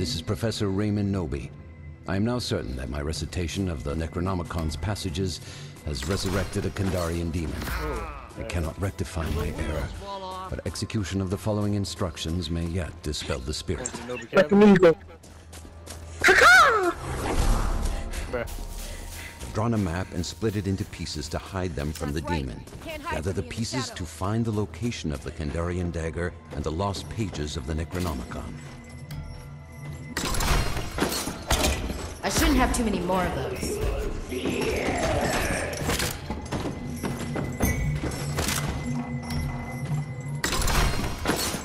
This is Professor Raymond Knowby. I am now certain that my recitation of the Necronomicon's passages has resurrected a Kandarian demon. I cannot rectify my error, but execution of the following instructions may yet dispel the spirit. Drawn a map and split it into pieces to hide them from the right. demon. Gather the pieces to find the location of the Kandarian dagger and the lost pages of the Necronomicon. I shouldn't have too many more of those.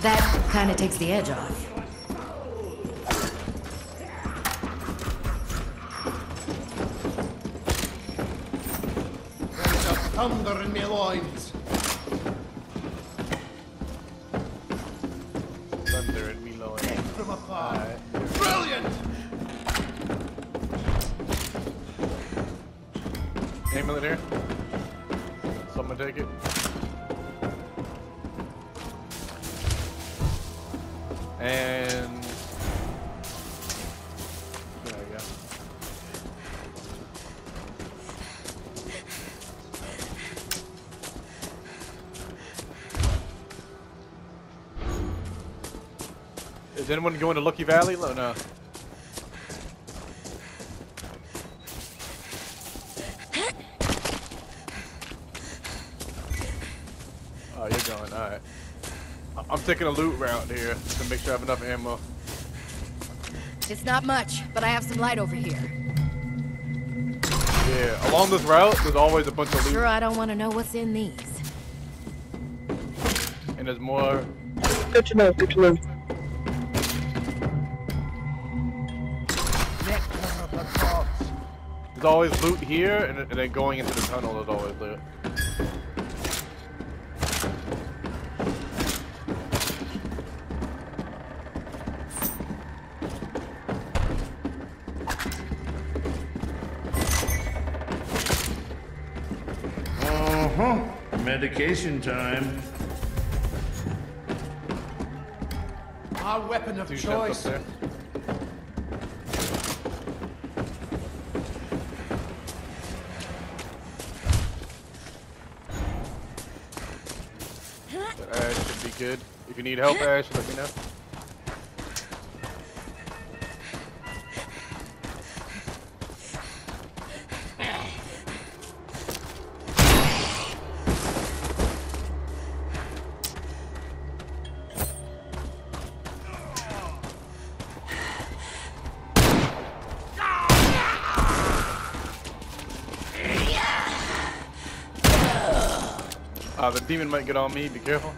That kind of takes the edge off. There's a thunder in my loins. It here. Someone take it. And there you go. Is anyone going to Lucky Valley? No, no. Oh, you're going. All right. I- I'm taking a loot route here to make sure I have enough ammo. It's not much, but I have some light over here. Yeah, along this route, there's always a bunch of loot, Sure, I don't want to know what's in these. and there's more. Good to know, good to know. Nectar of the gods. There's always loot here, and, and then going into the tunnel, there's always loot. Medication time. Our weapon of Two choice. there. Ash should be good. If you need help, Ash, let me know. Uh, the demon might get on me. Be careful.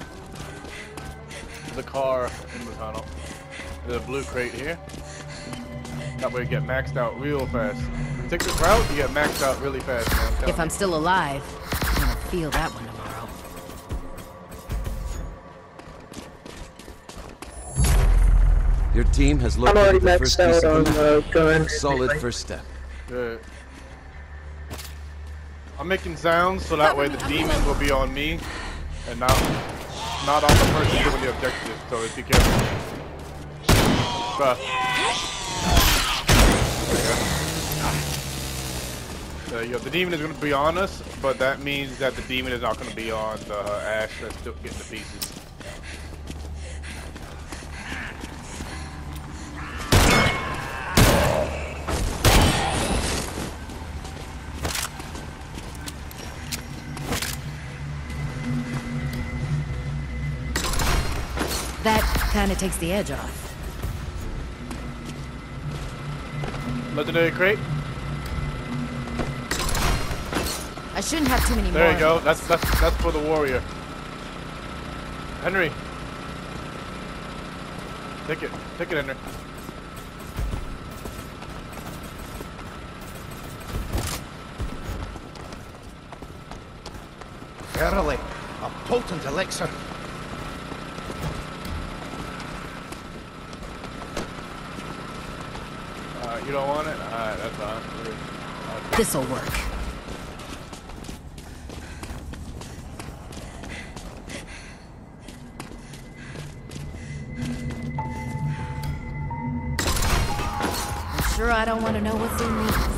The car in the tunnel. There's a blue crate here. That way you get maxed out real fast. You take this route, you get maxed out really fast, man. telling If I'm you. still alive, I'm gonna feel that one tomorrow. Your team has I'm located the first piece of on uh. Solid first step. Good. I'm making sounds so that way the demon will be on me and not not on the person doing the objective. So just be careful. Bruh. There you go. The demon is going to be on us, but that means that the demon is not going to be on the uh, ash that's still getting the pieces. That kind of takes the edge off. Legendary crate. I shouldn't have too many more. There you go. That's that's that's for the warrior. Henry. Take it. Take it, Henry. Verily, a potent elixir. Uh, you don't want it? Alright, that's fine. This'll work. Sure, I don't want to know what's in these.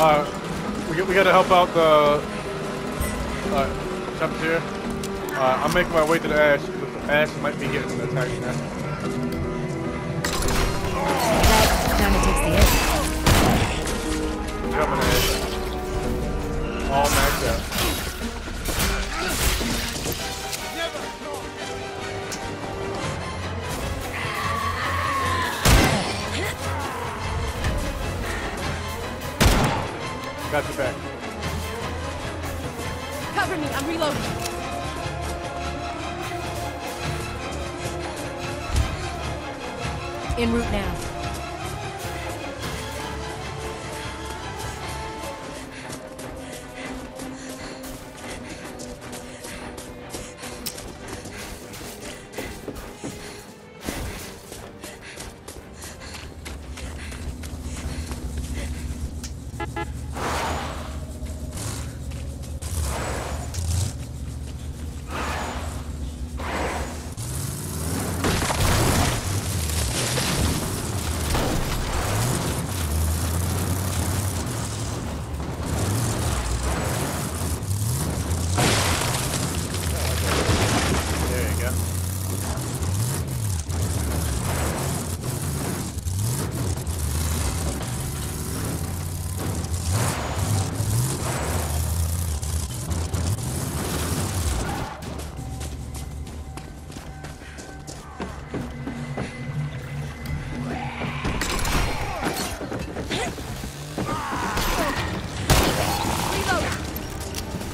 Uh, we, got- we gotta help out the uh, temps here. Uh, I'm making my way to the ash. The ash might be getting attacked now. That kind of takes the edge. Coming ash. All maxed out. Got your back. Cover me, I'm reloading. En route now.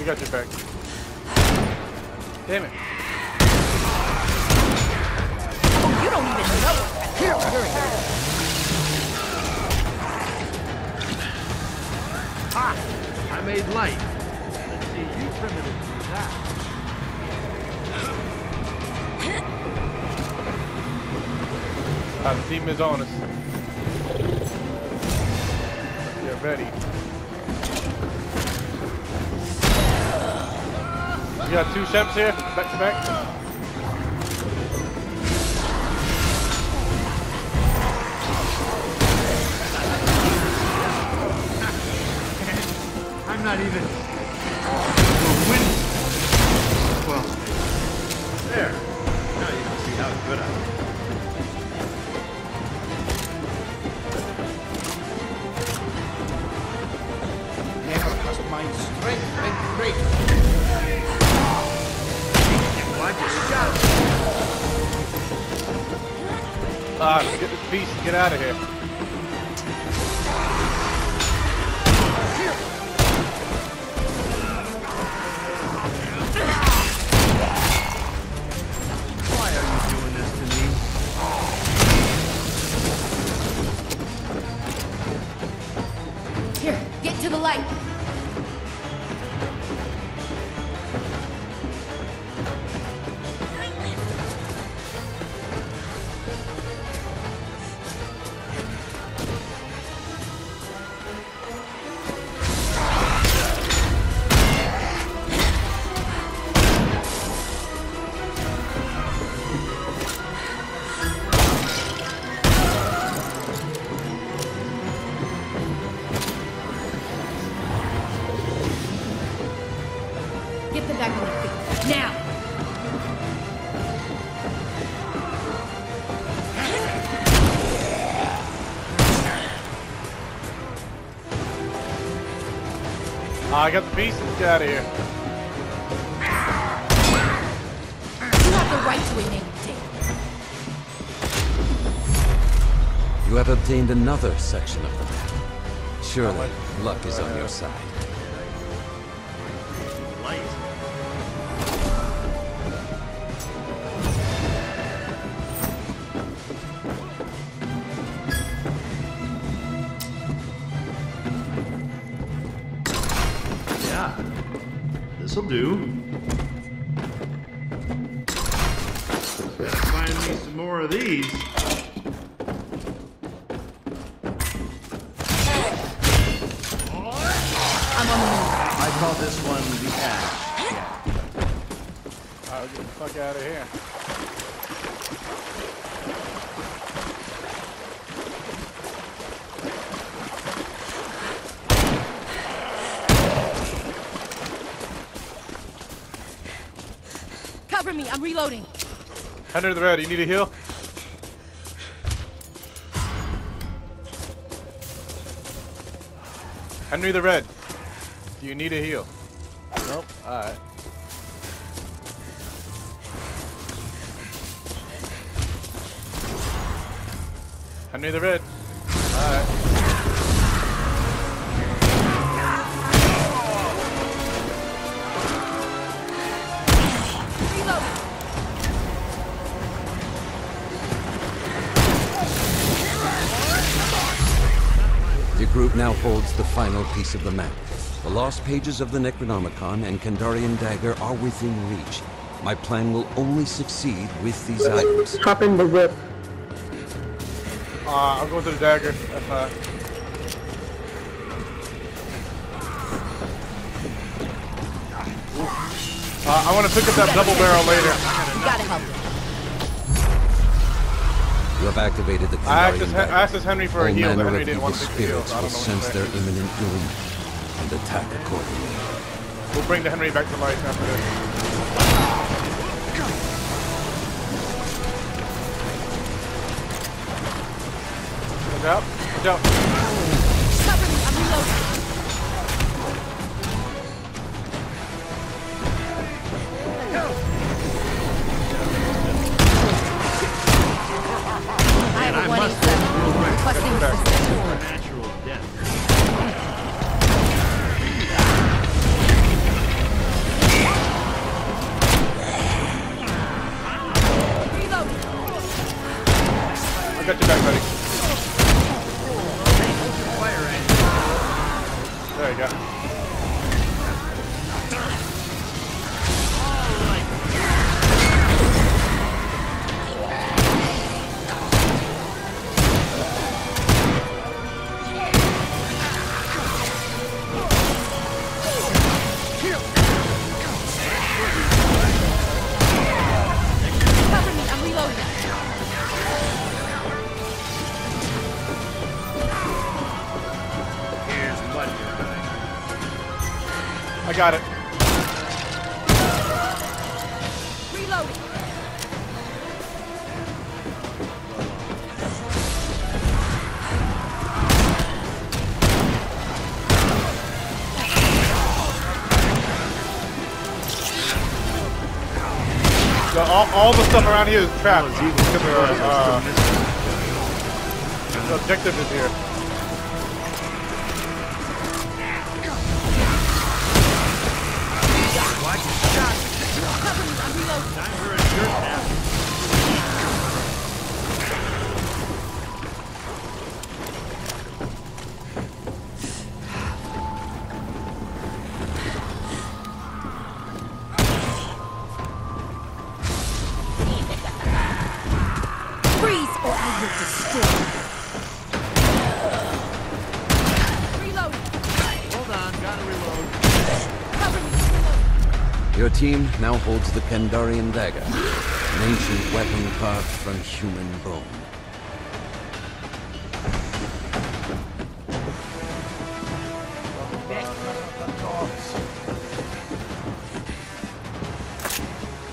We got your back. Damn it. You don't even know. Here, hurry. I made light. Let's see you primitives do that. Uh, the team is on us. Get ready. Got two Shemps here, back to back. I'm not even. Well, there. Now you can see how good I am. Get out of here. Out of here. You have the right to remain dead. You have obtained another section of the map. Surely, luck is on your side. This'll do. Gotta find me some more of these. I'm on the. I call this one the Ash. Alright, get the fuck out of here. Cover me. I'm reloading. Henry the Red, you need a heal? Henry the Red, do you need a heal? Nope. Alright. Henry the Red. Alright. Group now holds the final piece of the map. The lost pages of the Necronomicon and Kandarian dagger are within reach. My plan will only succeed with these items. Hop in the whip. Uh, I'll go to the dagger. That's fine. Uh, I want to pick up that double barrel later. You have activated the I asked, I asked Henry for All a heal, but manner Henry of didn't evil want to take the heal. spirits so will sense their imminent doom and attack accordingly. We'll bring the Henry back to life after this. Watch out. Out. Got it. All, all the stuff around here is trapped. Because the, uh, the objective is here. Team now holds the Kandarian dagger, an ancient weapon carved from human bone.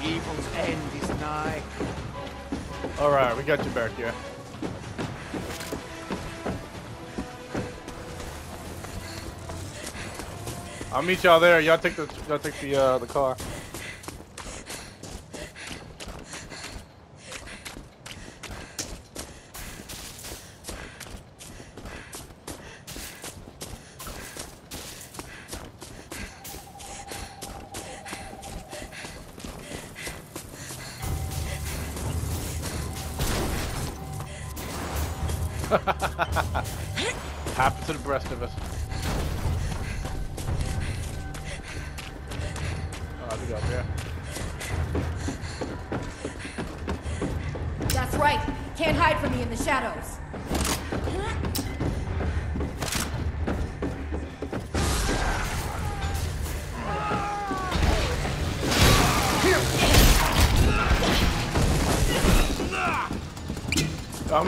Evil's end is nigh. Alright, we got you back here. I'll meet y'all there. Y'all take the y'all take the uh the car. Happened to the rest of us.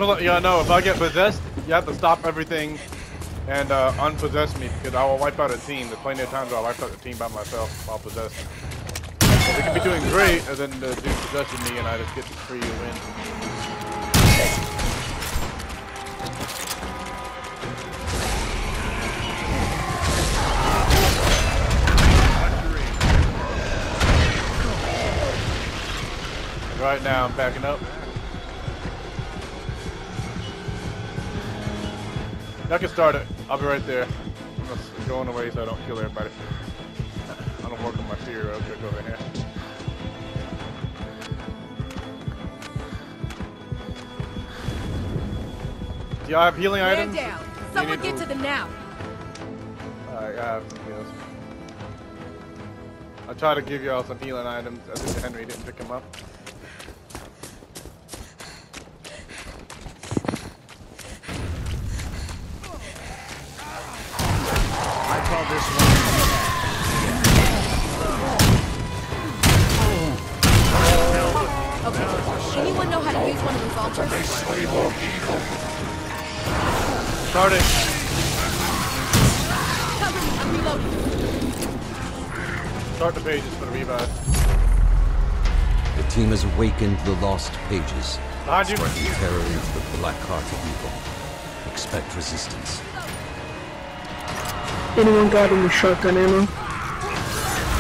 Gonna let you know if I get possessed, you have to stop everything and uh, unpossess me because I will wipe out a team. There's plenty of times where I wiped out a team by myself while possessed. So they could be doing great, and then the dude possessing me, and I just get the free win. Right now, I'm backing up. I can start it. I'll be right there. I'm just going away so I don't kill everybody. I don't work on my fear real quick over here. Do y'all have healing Man items? down. Someone get to them now. Alright, I have some heals. I try to give y'all some healing items. I think Henry didn't pick them up. Know how to use one of those altars? Starting. Cover me. I'm reloading. Start the pages for the revive. The team has awakened the lost pages, Behind you. spreading terror into the black heart of evil. Expect resistance. Anyone got any shotgun ammo?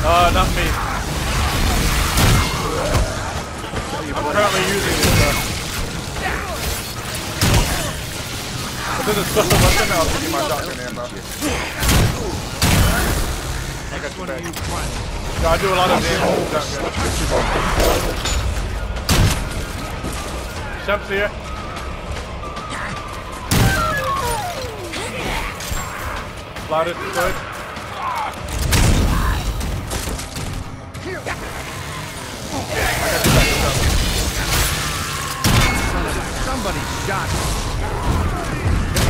Uh, not me. I'm currently using I'll you back. Yeah, I do a lot of damage with shotgun. Shemp's here. Good. Somebody shot me.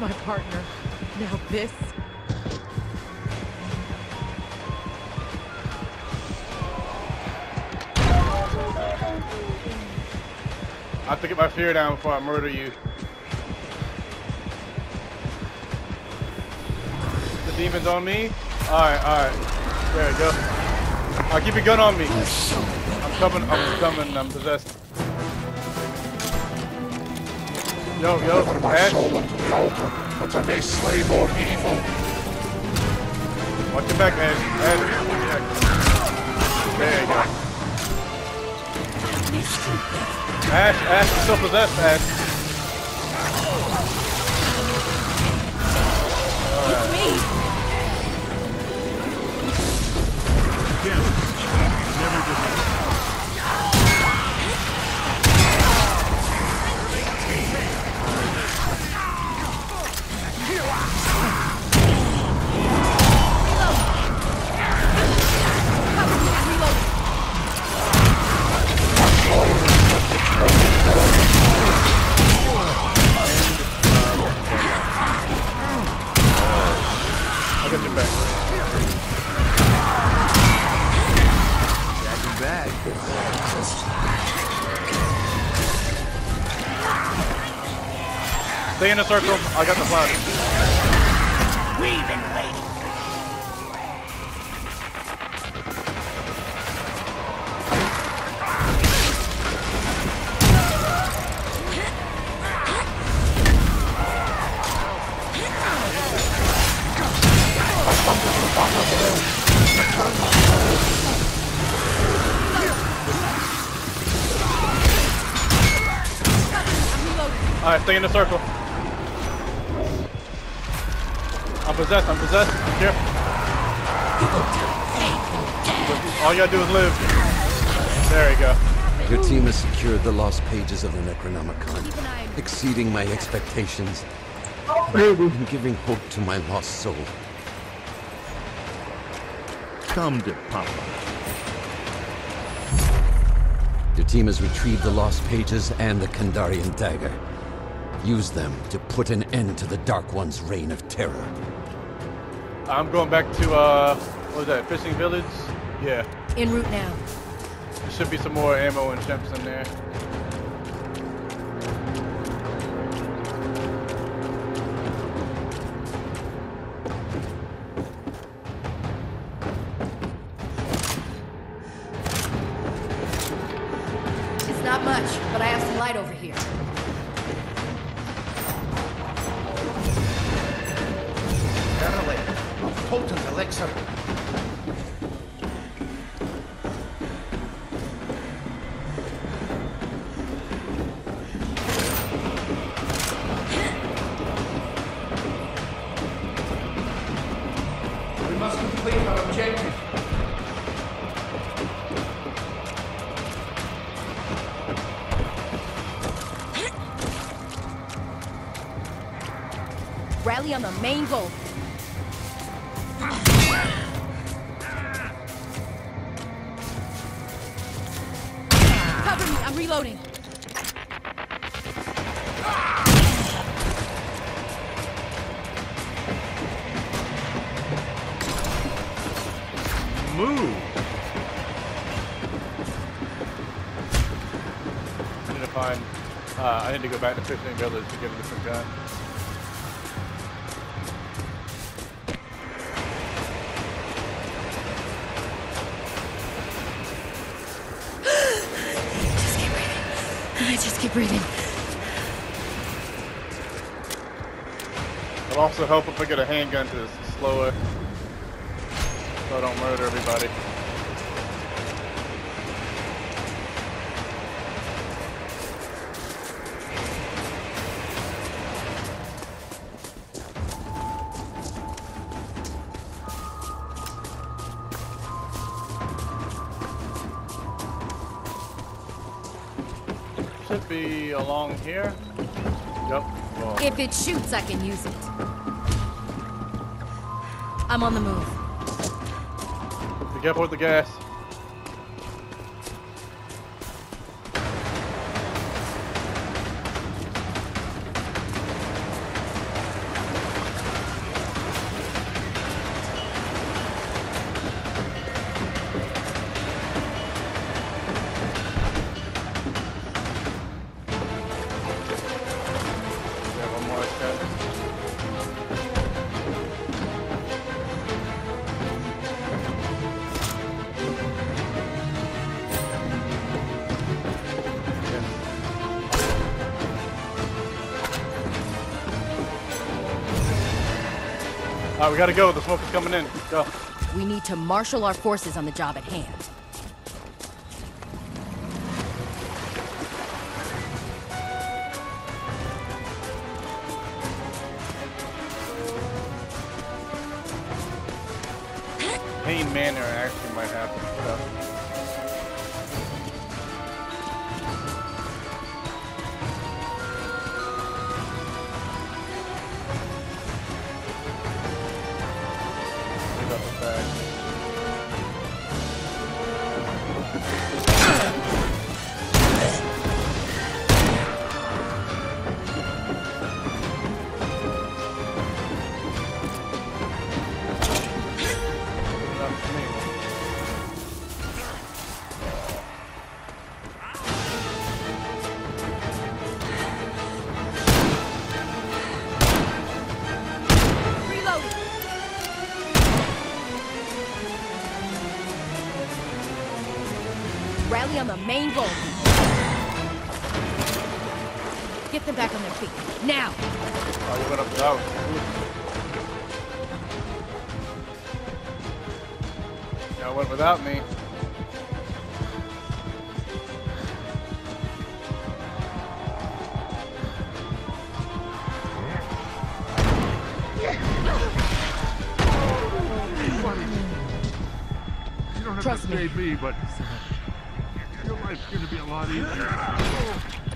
My partner? Now this? I have to get my fear down before I murder you. The demon's on me? Alright, alright. There you go. Alright, keep your gun on me. I'm coming, I'm coming, I'm possessed. Yo, yo, Ash. but that they slay more evil. Watch your back, Ash. Ash, watch your back. There you go. Ash, Ash, still possessed, Ash. in a circle. I got the flash. Alright, stay in the circle. Possessed, I'm possessed. Be careful. All you gotta do is live. There you go. Your team has secured the lost pages of the Necronomicon, exceeding my expectations Baby. and giving hope to my lost soul. Come to Papa. Your team has retrieved the lost pages and the Kandarian dagger. Use them to put an end to the Dark One's reign of terror. I'm going back to, uh, what was that, Fishing Village? Yeah. En route now. There should be some more ammo and ships in there. Potent elixir. We must complete our objective. Rally on the main goal. Fishing Village to get a different gun. I just keep breathing. It'll also help if I get a handgun to slow it. So I don't murder everybody. Along here. Yep. Well, If it shoots, I can use it. I'm on the move. be careful with the gas. Alright, we gotta go. The smoke is coming in. Go. We need to marshal our forces on the job at hand. Payne Manor actually might have some stuff. went without me. you don't Trust me. Me, but your life's gonna be a lot easier.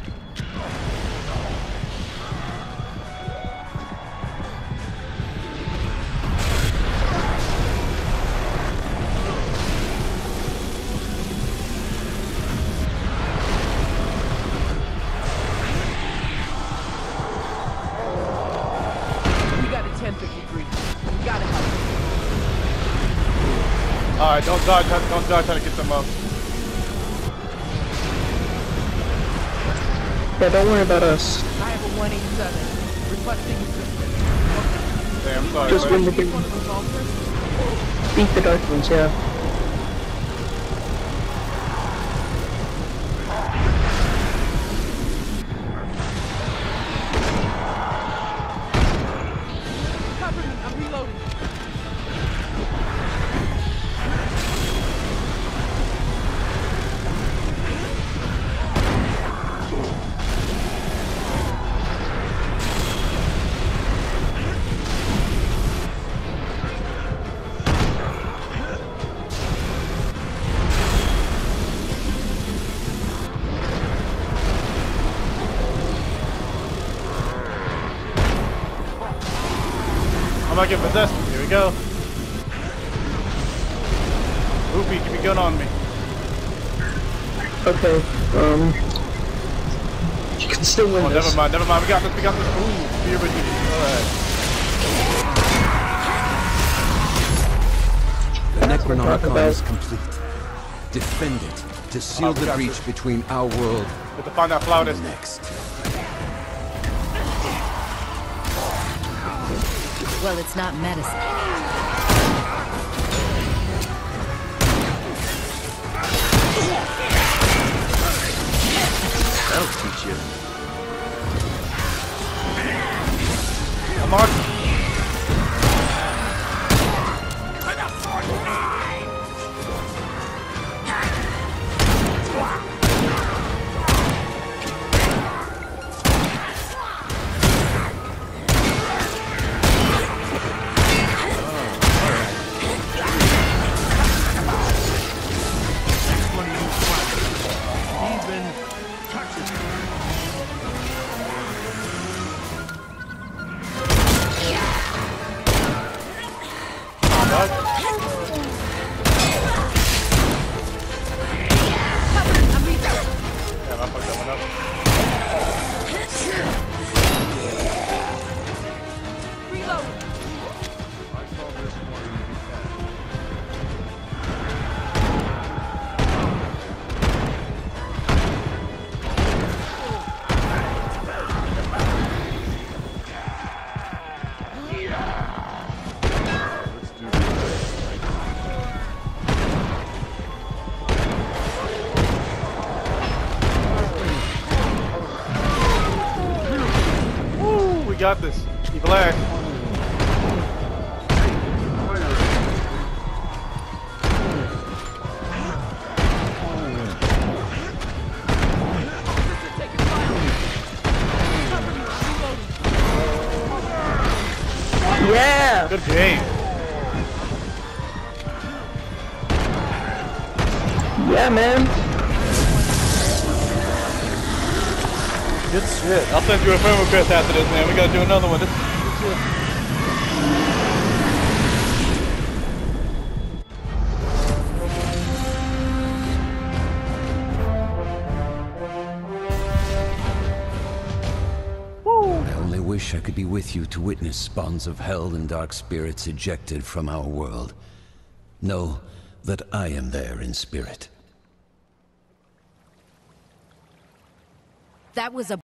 Don't die, try- don't die trying to get them up. Yeah, don't worry about us. I have a 187. Requesting assistance. Damn, sorry. Just buddy. win the One game. of those officers? Beat the dark ones, yeah. Okay, um... You can still win Oh, this. never mind, never mind. We got this, we got this. Ooh, fear with you. Alright. The Talk Necronomicon is complete. Defend it to seal Oh, the breach this. between our world We have to find that and flautist. next. Well, it's not medicine. That'll teach you. Come on. Got this. I'll send you a friend request after this, man. We gotta do another one. This, this. I only wish I could be with you to witness spawns of hell and dark spirits ejected from our world. Know that I am there in spirit. That was a